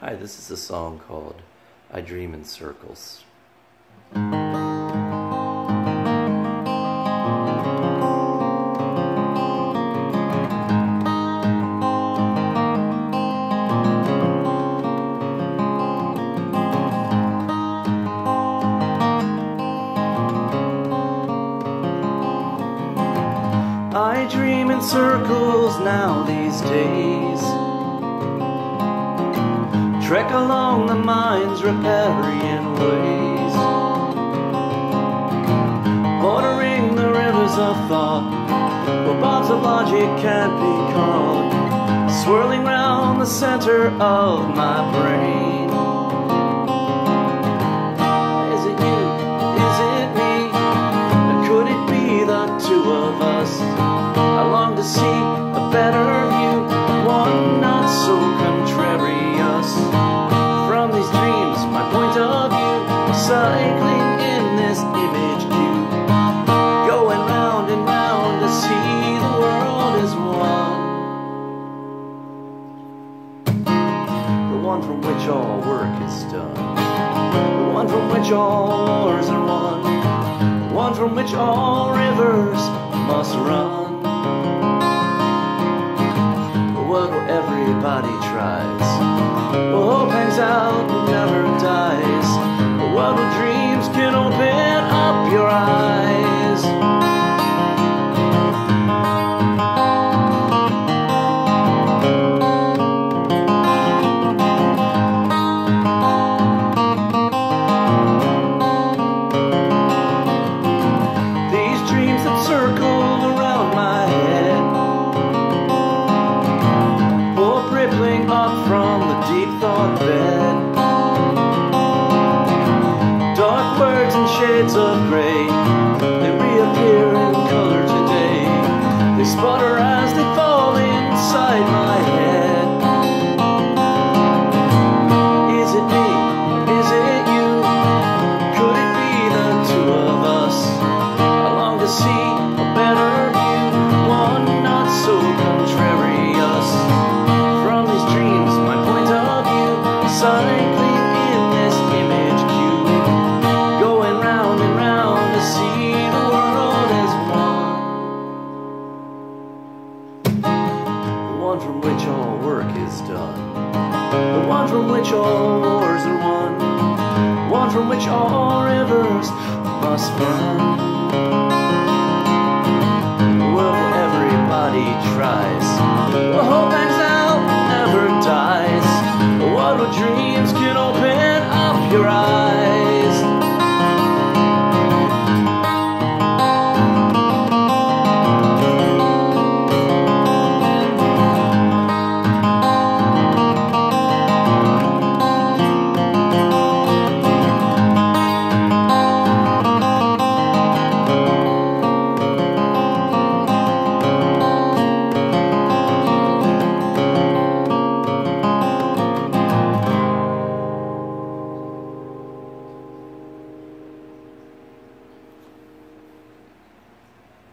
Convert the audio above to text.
Hi, this is a song called I Dream in Circles. I dream in circles now these days Trek along the mind's riparian ways Bordering the rivers of thought Where bobs of logic can't be caught Swirling round the center of my brain one from which all work is done. The one from which all wars are won. The one from which all rivers must run. A world where everybody tries. Where hope hangs out and never dies. A world where dreams can open up your eyes shades of gray They reappear in color today They sputter as they fall inside my head Is it me? Is it you? Could it be the two of us? I long to see a better view, one not so contrarious. From these dreams, my point of view, cycling one from which all work is done, the one from which all wars are won, one from which all rivers must run. Where everybody tries. Where hope out, never dies. Where dreams can open up your eyes.